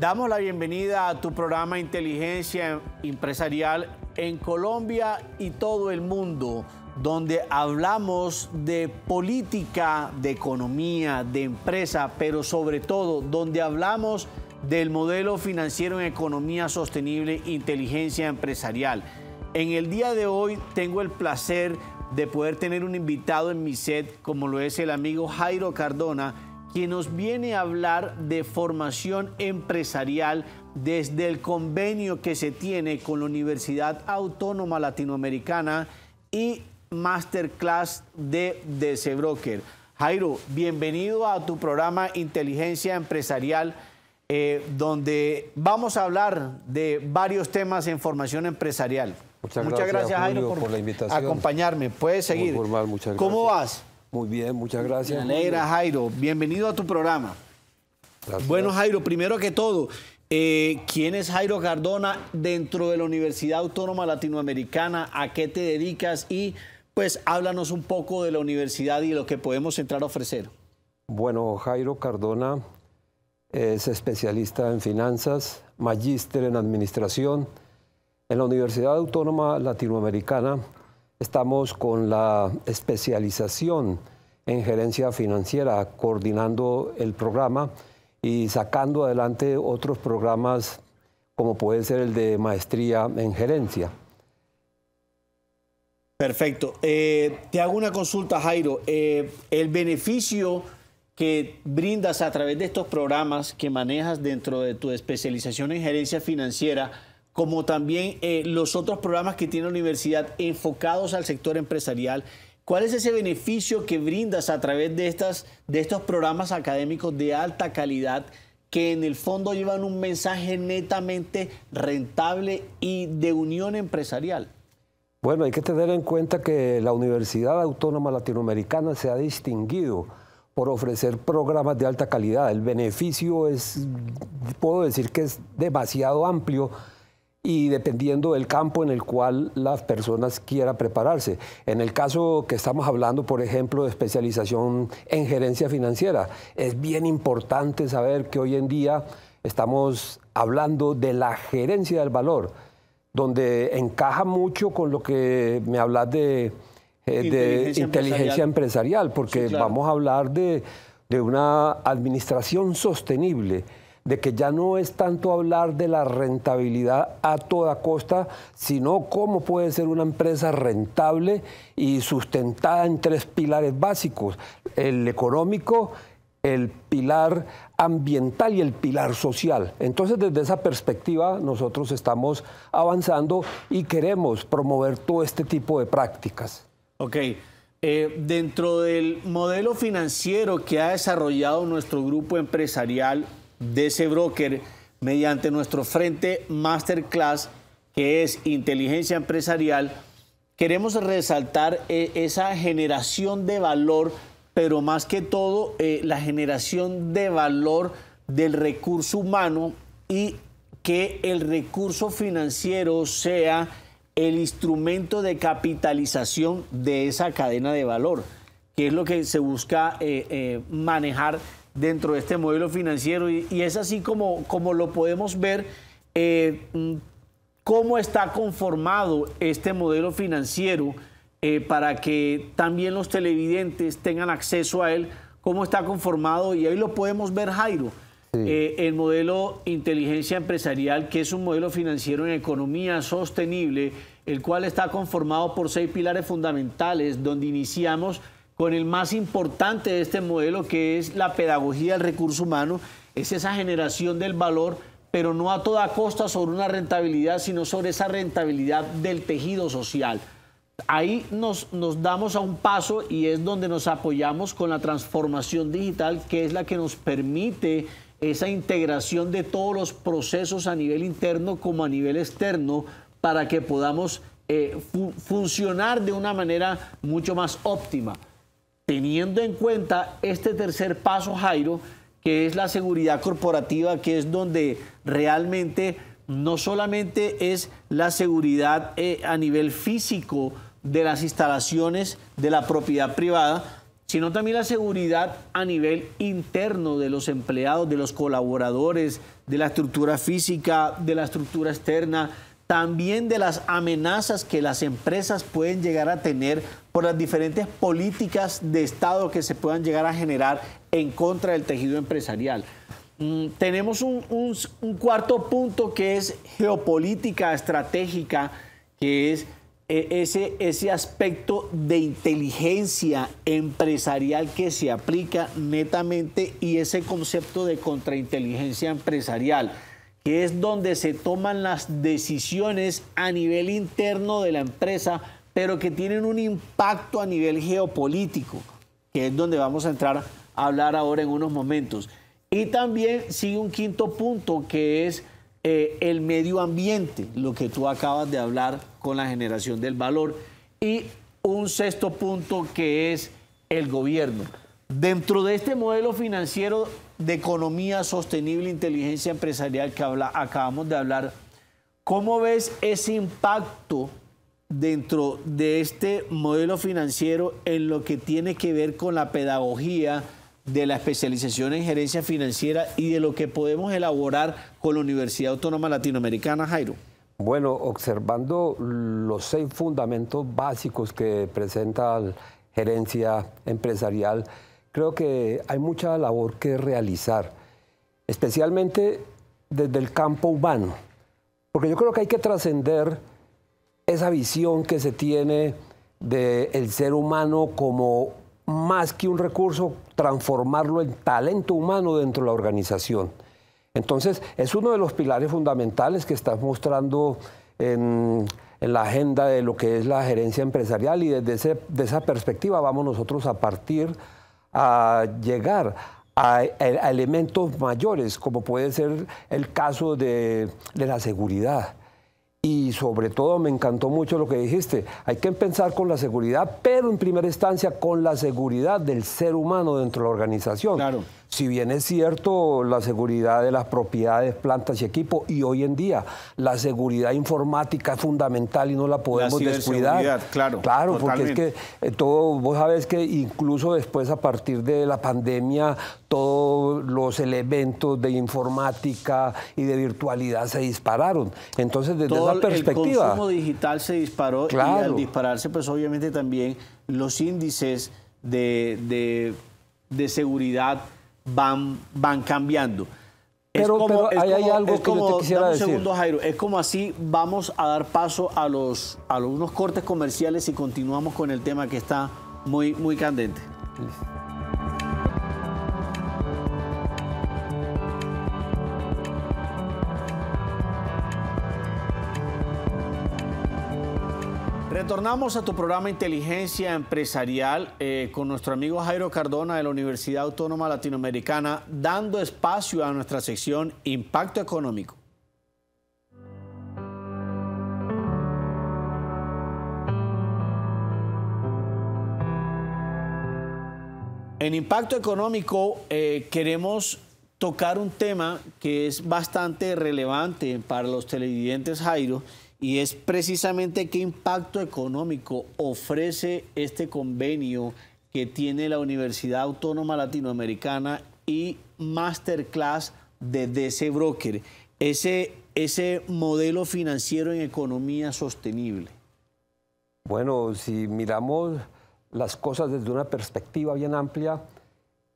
Damos la bienvenida a tu programa Inteligencia Empresarial en Colombia y todo el mundo, donde hablamos de política, de economía, de empresa, pero sobre todo donde hablamos del modelo financiero en economía sostenible, inteligencia empresarial. En el día de hoy tengo el placer de poder tener un invitado en mi set, como lo es el amigo Jairo Cardona, quien nos viene a hablar de formación empresarial desde el convenio que se tiene con la Universidad Autónoma Latinoamericana y Masterclass de DC Broker. Jairo, bienvenido a tu programa Inteligencia Empresarial, eh, donde vamos a hablar de varios temas en formación empresarial. Muchas, gracias, Jairo, por, la invitación. acompañarme. Puedes seguir. ¿Cómo vas? Muy bien, muchas gracias. Me alegra, Jairo. Bienvenido a tu programa. Bueno, Jairo, primero que todo, eh, ¿quién es Jairo Cardona dentro de la Universidad Autónoma Latinoamericana? ¿A qué te dedicas? Y pues háblanos un poco de la universidad y lo que podemos entrar a ofrecer. Bueno, Jairo Cardona es especialista en finanzas, magíster en administración. En la Universidad Autónoma Latinoamericana Estamos con la especialización en gerencia financiera, coordinando el programa y sacando adelante otros programas como puede ser el de maestría en gerencia. Perfecto. Eh, te hago una consulta, Jairo. Eh, el beneficio que brindas a través de estos programas que manejas dentro de tu especialización en gerencia financiera, como también eh, los otros programas que tiene la universidad enfocados al sector empresarial. ¿Cuál es ese beneficio que brindas a través de, estas, de estos programas académicos de alta calidad que en el fondo llevan un mensaje netamente rentable y de unión empresarial? Bueno, hay que tener en cuenta que la Universidad Autónoma Latinoamericana se ha distinguido por ofrecer programas de alta calidad. El beneficio es, puedo decir que es demasiado amplio y dependiendo del campo en el cual las personas quieran prepararse. En el caso que estamos hablando, por ejemplo, de especialización en gerencia financiera, es bien importante saber que hoy en día estamos hablando de la gerencia del valor, donde encaja mucho con lo que me hablas de, eh, inteligencia, empresarial. porque vamos a hablar de, de una administración sostenible de que ya no es tanto hablar de la rentabilidad a toda costa, sino cómo puede ser una empresa rentable y sustentada en tres pilares básicos, el económico, el pilar ambiental y el pilar social. Entonces, desde esa perspectiva, nosotros estamos avanzando y queremos promover todo este tipo de prácticas. Ok. Eh, dentro del modelo financiero que ha desarrollado nuestro grupo empresarial, de ese broker mediante nuestro frente Masterclass, que es inteligencia empresarial, queremos resaltar eh, esa generación de valor, pero más que todo eh, la generación de valor del recurso humano y que el recurso financiero sea el instrumento de capitalización de esa cadena de valor, que es lo que se busca eh, manejar dentro de este modelo financiero y, es así como, como, lo podemos ver eh, mm, cómo está conformado este modelo financiero eh, para que también los televidentes tengan acceso a él, cómo está conformado y ahí lo podemos ver Jairo. Eh, el modelo inteligencia empresarial, que es un modelo financiero en economía sostenible, el cual está conformado por seis pilares fundamentales, donde iniciamos con el más importante de este modelo, que es la pedagogía del recurso humano, es esa generación del valor, pero no a toda costa sobre una rentabilidad, sino sobre esa rentabilidad del tejido social. Ahí nos, damos a un paso y es donde nos apoyamos con la transformación digital, que es la que nos permite esa integración de todos los procesos a nivel interno como a nivel externo para que podamos eh, funcionar de una manera mucho más óptima teniendo en cuenta este tercer paso, Jairo, que es la seguridad corporativa, que es donde realmente no solamente es la seguridad eh, a nivel físico de las instalaciones de la propiedad privada, sino también la seguridad a nivel interno de los empleados, de los colaboradores, de la estructura física, de la estructura externa, también de las amenazas que las empresas pueden llegar a tener por las diferentes políticas de Estado que se puedan llegar a generar en contra del tejido empresarial. Mm, tenemos un, cuarto punto que es geopolítica estratégica, que es eh, ese, ese aspecto de inteligencia empresarial que se aplica netamente y ese concepto de contrainteligencia empresarial que es donde se toman las decisiones a nivel interno de la empresa, pero que tienen un impacto a nivel geopolítico, que es donde vamos a entrar a hablar ahora en unos momentos. Y también sigue un quinto punto, que es eh, el medio ambiente, lo que tú acabas de hablar con la generación del valor. Y un sexto punto, que es el gobierno. Dentro de este modelo financiero de economía sostenible inteligencia empresarial que habla, acabamos de hablar, ¿cómo ves ese impacto dentro de este modelo financiero en lo que tiene que ver con la pedagogía de la especialización en gerencia financiera y de lo que podemos elaborar con la Universidad Autónoma Latinoamericana, Jairo? Bueno, observando los seis fundamentos básicos que presenta la gerencia empresarial, creo que hay mucha labor que realizar, especialmente desde el campo humano, porque yo creo que hay que trascender esa visión que se tiene del ser humano como más que un recurso, transformarlo en talento humano dentro de la organización. Entonces, es uno de los pilares fundamentales que estás mostrando en, la agenda de lo que es la gerencia empresarial y desde esa perspectiva vamos nosotros a partir a llegar a, elementos mayores, como puede ser el caso de, de la seguridad. Y sobre todo me encantó mucho lo que dijiste, hay que pensar con la seguridad, pero en primera instancia con la seguridad del ser humano dentro de la organización. Claro. Si bien es cierto la seguridad de las propiedades, plantas y equipos, y hoy en día la seguridad informática es fundamental y no la podemos descuidar. Claro, claro porque es que eh, todo, vos sabes que incluso después a partir de la pandemia, todos los elementos de informática y de virtualidad se dispararon. Entonces, desde esa perspectiva. El consumo digital se disparó y al dispararse, pues obviamente también los índices de, de seguridad van, van cambiando. Pero, hay algo que te quisiera decir. Un segundo, Jairo. Es como así vamos a dar paso a los a unos cortes comerciales y continuamos con el tema que está muy, muy candente. Retornamos a tu programa Inteligencia Empresarial eh, con nuestro amigo Jairo Cardona de la Universidad Autónoma Latinoamericana, dando espacio a nuestra sección Impacto Económico. En Impacto Económico eh, queremos tocar un tema que es bastante relevante para los televidentes, Jairo, y es precisamente qué impacto económico ofrece este convenio que tiene la Universidad Autónoma Latinoamericana y Masterclass de DC Broker, ese, ese modelo financiero en economía sostenible. Bueno, si miramos las cosas desde una perspectiva bien amplia,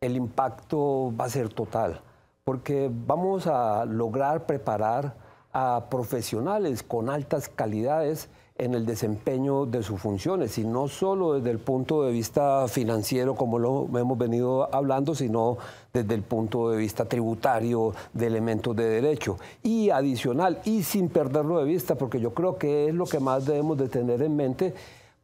el impacto va a ser total, porque vamos a lograr preparar a profesionales con altas calidades en el desempeño de sus funciones, y no solo desde el punto de vista financiero, como lo hemos venido hablando, sino desde el punto de vista tributario, de elementos de derecho. Y adicional, y sin perderlo de vista, porque yo creo que es lo que más debemos de tener en mente,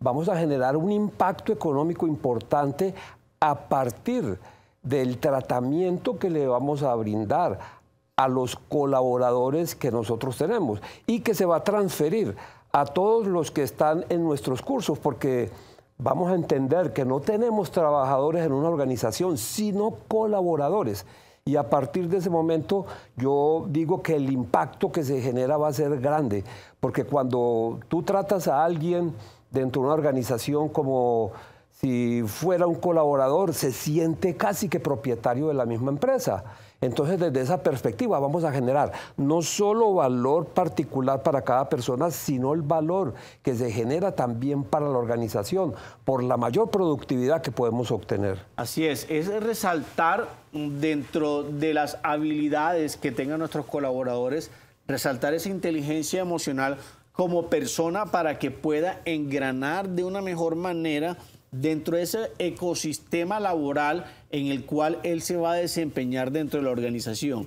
vamos a generar un impacto económico importante a partir del tratamiento que le vamos a brindar a los colaboradores que nosotros tenemos y que se va a transferir a todos los que están en nuestros cursos, porque vamos a entender que no tenemos trabajadores en una organización, sino colaboradores. Y a partir de ese momento yo digo que el impacto que se genera va a ser grande, porque cuando tú tratas a alguien dentro de una organización como si fuera un colaborador, se siente casi que propietario de la misma empresa. Entonces, desde esa perspectiva vamos a generar no solo valor particular para cada persona, sino el valor que se genera también para la organización por la mayor productividad que podemos obtener. Así es, es resaltar dentro de las habilidades que tengan nuestros colaboradores, resaltar esa inteligencia emocional como persona para que pueda engranar de una mejor manera dentro de ese ecosistema laboral en el cual él se va a desempeñar dentro de la organización.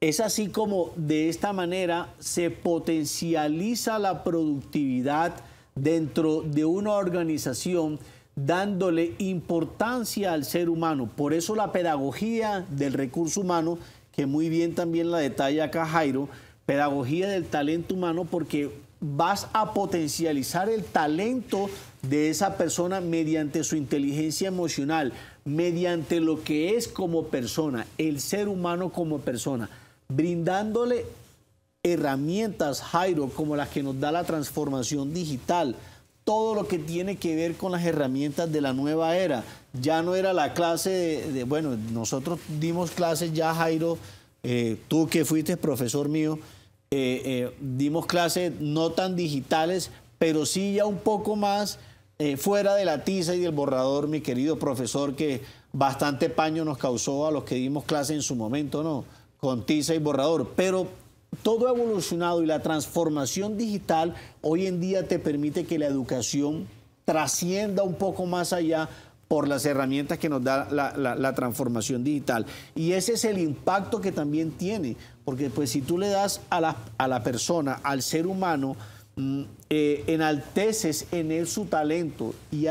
Es así como de esta manera se potencializa la productividad dentro de una organización dándole importancia al ser humano. Por eso la pedagogía del recurso humano, que muy bien también la detalla acá Jairo, pedagogía del talento humano porque vas a potencializar el talento de esa persona mediante su inteligencia emocional, mediante lo que es como persona, el ser humano como persona, brindándole herramientas, Jairo, como las que nos da la transformación digital, todo lo que tiene que ver con las herramientas de la nueva era. Ya no era la clase de, bueno, nosotros dimos clases ya, Jairo, eh, tú que fuiste profesor mío, eh, eh, dimos clases no tan digitales, pero sí ya un poco más eh, fuera de la tiza y del borrador, mi querido profesor, que bastante paño nos causó a los que dimos clase en su momento, ¿no? Con tiza y borrador. Pero todo ha evolucionado y la transformación digital hoy en día te permite que la educación trascienda un poco más allá por las herramientas que nos da la, transformación digital. Y ese es el impacto que también tiene, porque pues si tú le das a la, a la persona, al ser humano, eh, enalteces en él su talento y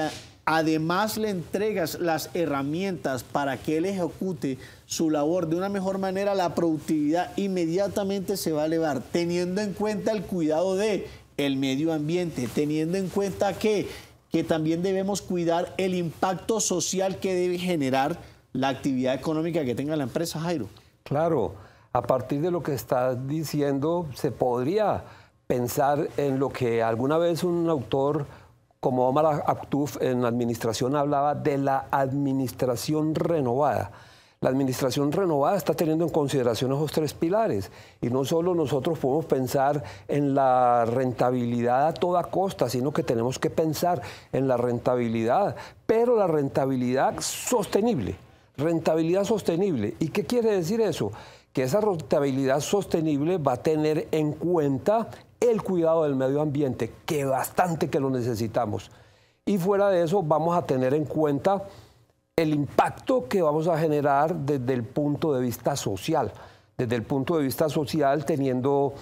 además le entregas las herramientas para que él ejecute su labor de una mejor manera, la productividad inmediatamente se va a elevar, teniendo en cuenta el cuidado de el medio ambiente, teniendo en cuenta que que también debemos cuidar el impacto social que debe generar la actividad económica que tenga la empresa, Jairo. Claro, a partir de lo que estás diciendo, se podría pensar en lo que alguna vez un autor como Omar Aktuf en administración hablaba de la administración renovada. La administración renovada está teniendo en consideración esos tres pilares y no solo nosotros podemos pensar en la rentabilidad a toda costa, sino que tenemos que pensar en la rentabilidad, pero la rentabilidad sostenible. Rentabilidad sostenible. ¿Y qué quiere decir eso? Que esa rentabilidad sostenible va a tener en cuenta el cuidado del medio ambiente, que bastante que lo necesitamos. Y fuera de eso vamos a tener en cuenta el impacto que vamos a generar desde el punto de vista social. Desde el punto de vista social, teniendo,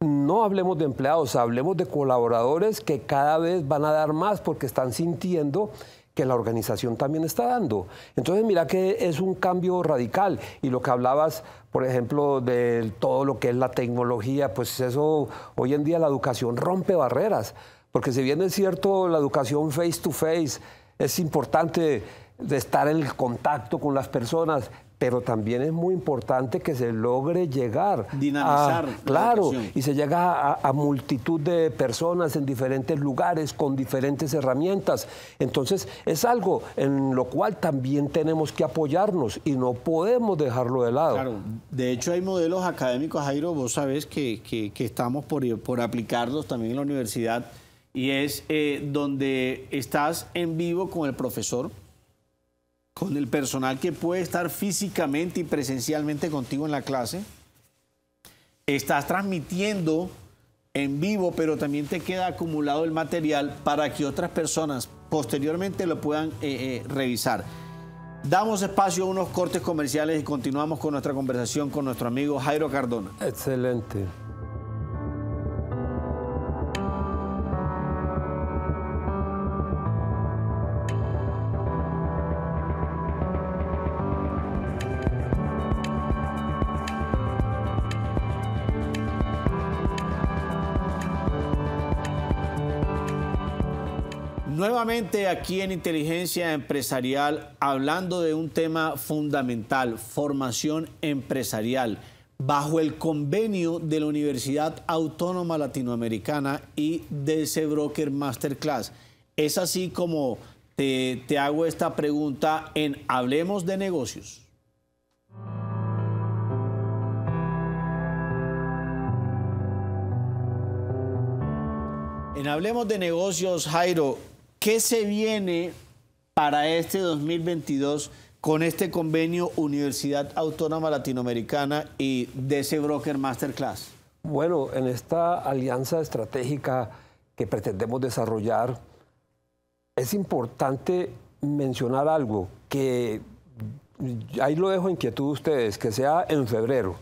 no hablemos de empleados, hablemos de colaboradores que cada vez van a dar más porque están sintiendo que la organización también está dando. Entonces, mira que es un cambio radical. Y lo que hablabas, por ejemplo, de todo lo que es la tecnología, pues eso, hoy en día la educación rompe barreras. Porque si bien es cierto, la educación face to face es importante de estar en el contacto con las personas, pero también es muy importante que se logre llegar dinamizar a, claro y se llega a, multitud de personas en diferentes lugares con diferentes herramientas. Entonces es algo en lo cual también tenemos que apoyarnos y no podemos dejarlo de lado. Claro de hecho hay modelos académicos Jairo vos sabés que, que, estamos por, por aplicarlos también en la universidad y es eh, donde estás en vivo con el profesor con el personal que puede estar físicamente y presencialmente contigo en la clase. Estás transmitiendo en vivo, pero también te queda acumulado el material para que otras personas posteriormente lo puedan eh, eh, revisar. Damos espacio a unos cortes comerciales y continuamos con nuestra conversación con nuestro amigo Jairo Cardona. Excelente. Nuevamente aquí en Inteligencia Empresarial, hablando de un tema fundamental, formación empresarial, bajo el convenio de la Universidad Autónoma Latinoamericana y de ese broker Masterclass. Es así como te, te hago esta pregunta en Hablemos de negocios. En Hablemos de negocios, Jairo, ¿qué se viene para este 2022 con este convenio Universidad Autónoma Latinoamericana y DC Broker Masterclass? Bueno, en esta alianza estratégica que pretendemos desarrollar, es importante mencionar algo que ahí lo dejo inquietud de ustedes, que sea en febrero.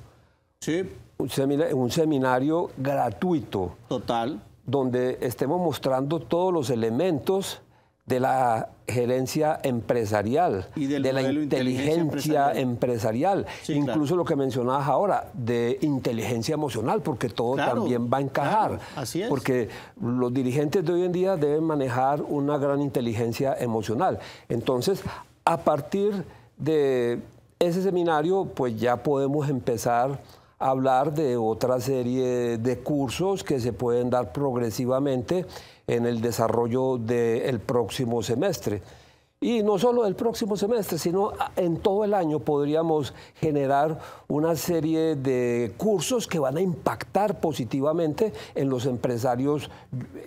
Sí. Un seminario, un seminario gratuito. Total. Donde estemos mostrando todos los elementos de la gerencia empresarial, Y de la inteligencia empresarial, Sí, incluso claro. lo que mencionabas ahora, de inteligencia emocional, porque todo Claro, también va a encajar. claro, así es. Porque los dirigentes de hoy en día deben manejar una gran inteligencia emocional. Entonces, a partir de ese seminario, pues ya podemos empezar hablar de otra serie de cursos que se pueden dar progresivamente en el desarrollo del próximo semestre. Y no solo del próximo semestre, sino en todo el año podríamos generar una serie de cursos que van a impactar positivamente en los empresarios.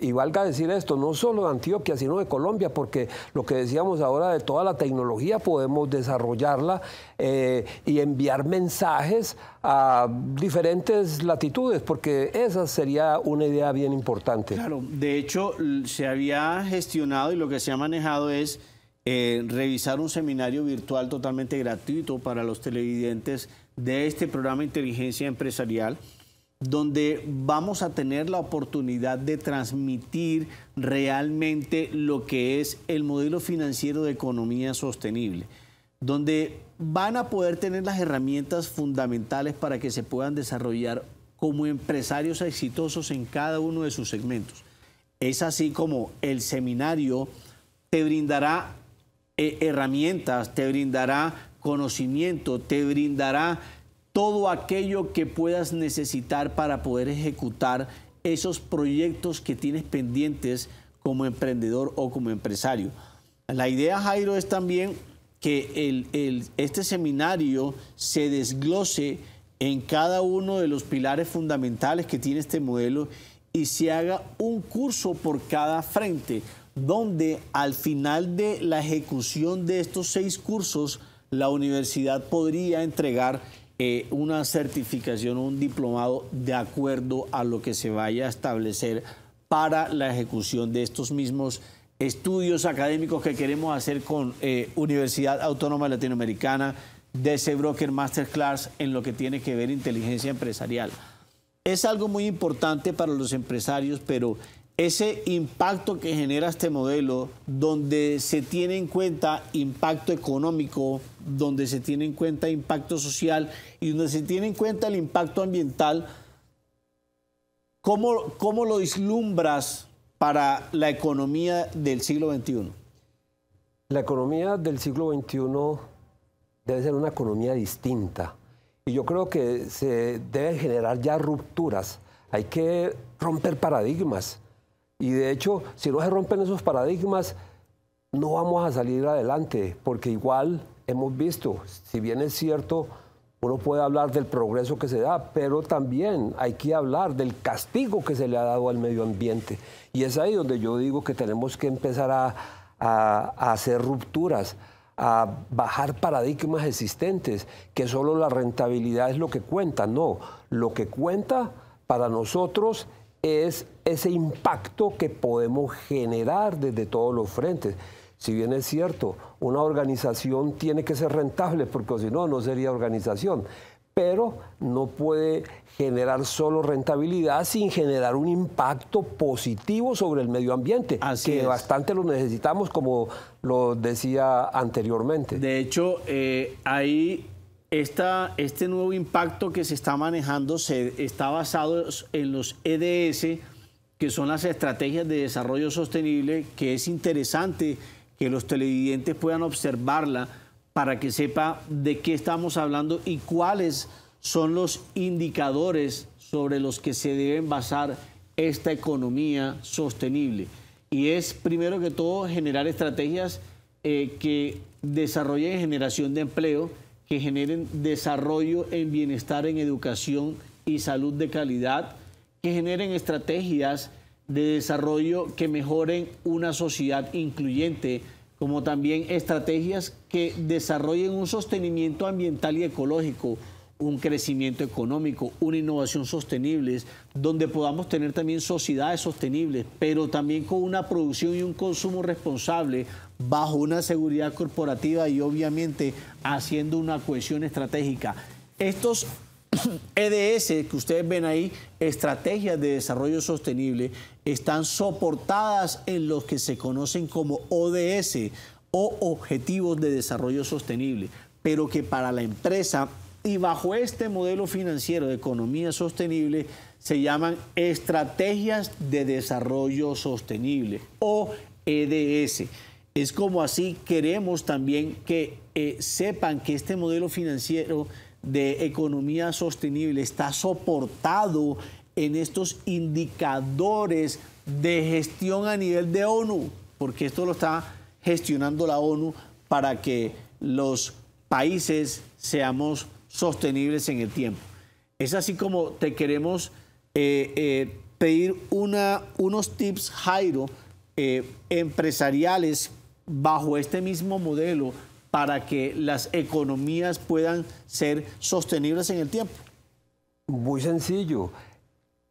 Y valga decir esto, no solo de Antioquia, sino de Colombia, porque lo que decíamos ahora de toda la tecnología podemos desarrollarla eh, y enviar mensajes a diferentes latitudes, porque esa sería una idea bien importante. Claro, de hecho se había gestionado y lo que se ha manejado es eh, revisar un seminario virtual totalmente gratuito para los televidentes de este programa Inteligencia Empresarial, donde vamos a tener la oportunidad de transmitir realmente lo que es el modelo financiero de economía sostenible, donde van a poder tener las herramientas fundamentales para que se puedan desarrollar como empresarios exitosos en cada uno de sus segmentos. Es así como el seminario te brindará eh, herramientas, te brindará conocimiento, te brindará todo aquello que puedas necesitar para poder ejecutar esos proyectos que tienes pendientes como emprendedor o como empresario. La idea, Jairo, es también que el- el- este seminario se desglose en cada uno de los pilares fundamentales que tiene este modelo y se haga un curso por cada frente, donde al final de la ejecución de estos seis cursos, la universidad podría entregar eh, una certificación o un diplomado de acuerdo a lo que se vaya a establecer para la ejecución de estos mismos estudios académicos que queremos hacer con eh, Universidad Autónoma Latinoamericana, DC Broker Masterclass en lo que tiene que ver inteligencia empresarial. Es algo muy importante para los empresarios, pero ese impacto que genera este modelo, donde se tiene en cuenta impacto económico, donde se tiene en cuenta impacto social y donde se tiene en cuenta el impacto ambiental, ¿cómo, cómo lo vislumbras para la economía del siglo XXI? La economía del siglo XXI debe ser una economía distinta. Y yo creo que se deben generar ya rupturas. Hay que romper paradigmas. Y de hecho, si no se rompen esos paradigmas, no vamos a salir adelante, porque igual hemos visto, si bien es cierto, uno puede hablar del progreso que se da, pero también hay que hablar del castigo que se le ha dado al medio ambiente. Y es ahí donde yo digo que tenemos que empezar a, hacer rupturas, a bajar paradigmas existentes, que solo la rentabilidad es lo que cuenta. No, lo que cuenta para nosotros es ese impacto que podemos generar desde todos los frentes. Si bien es cierto, una organización tiene que ser rentable, porque si no, no sería organización, pero no puede generar solo rentabilidad sin generar un impacto positivo sobre el medio ambiente, Así que es. bastante lo necesitamos, como lo decía anteriormente. De hecho, eh, ahí esta, este nuevo impacto que se está manejando se está basado en los EDS, que son las estrategias de desarrollo sostenible, que es interesante que los televidentes puedan observarla para que sepa de qué estamos hablando y cuáles son los indicadores sobre los que se deben basar esta economía sostenible. y es primero que todo generar estrategias eh, que desarrollen generación de empleo, que generen desarrollo en bienestar, en educación y salud de calidad, que generen estrategias de desarrollo que mejoren una sociedad incluyente, como también estrategias que desarrollen un sostenimiento ambiental y ecológico, un crecimiento económico, una innovación sostenible, donde podamos tener también sociedades sostenibles, pero también con una producción y un consumo responsable bajo una seguridad corporativa y obviamente haciendo una cohesión estratégica. Estos EDS que ustedes ven ahí, estrategias de desarrollo sostenible, están soportadas en los que se conocen como ODS o Objetivos de Desarrollo Sostenible, pero que para la empresa y bajo este modelo financiero de economía sostenible se llaman estrategias de desarrollo sostenible o EDS. Es como así queremos también que eh, sepan que este modelo financiero de economía sostenible está soportado en estos indicadores de gestión a nivel de ONU, porque esto lo está gestionando la ONU para que los países seamos sostenibles en el tiempo. Es así como te queremos eh, eh, pedir unos tips, Jairo, empresariales bajo este mismo modelo para que las economías puedan ser sostenibles en el tiempo. Muy sencillo.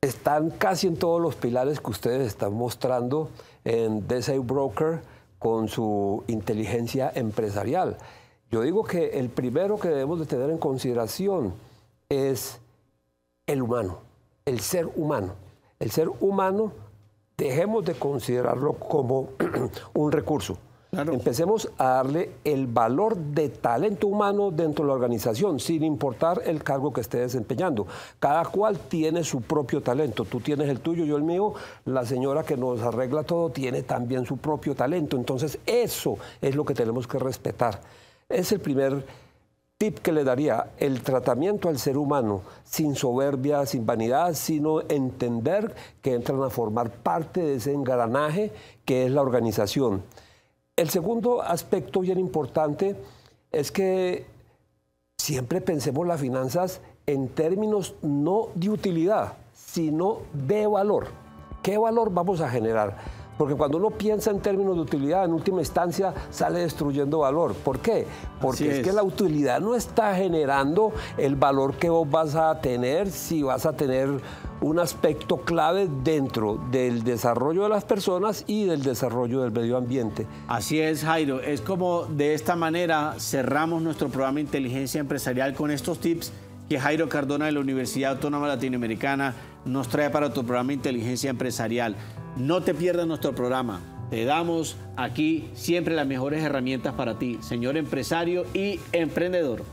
Están casi en todos los pilares que ustedes están mostrando en Desai Broker con su inteligencia empresarial. Yo digo que el primero que debemos de tener en consideración es el humano, el ser humano. El ser humano, dejemos de considerarlo como un recurso. Empecemos a darle el valor de talento humano dentro de la organización, sin importar el cargo que esté desempeñando. Cada cual tiene su propio talento. Tú tienes el tuyo, yo el mío. La señora que nos arregla todo tiene también su propio talento. Entonces, eso es lo que tenemos que respetar. Es el primer tip que le daría, el tratamiento al ser humano sin soberbia, sin vanidad, sino entender que entran a formar parte de ese engranaje que es la organización. El segundo aspecto bien importante es que siempre pensemos las finanzas en términos no de utilidad, sino de valor. ¿Qué valor vamos a generar? Porque cuando uno piensa en términos de utilidad, en última instancia sale destruyendo valor. ¿Por qué? Porque es. que la utilidad no está generando el valor que vos vas a tener si vas a tener un aspecto clave dentro del desarrollo de las personas y del desarrollo del medio ambiente. Así es, Jairo. Es como de esta manera cerramos nuestro programa Inteligencia Empresarial con estos tips que Jairo Cardona de la Universidad Autónoma Latinoamericana nos trae para tu programa Inteligencia Empresarial. No te pierdas nuestro programa. Te damos aquí siempre las mejores herramientas para ti, señor empresario y emprendedor.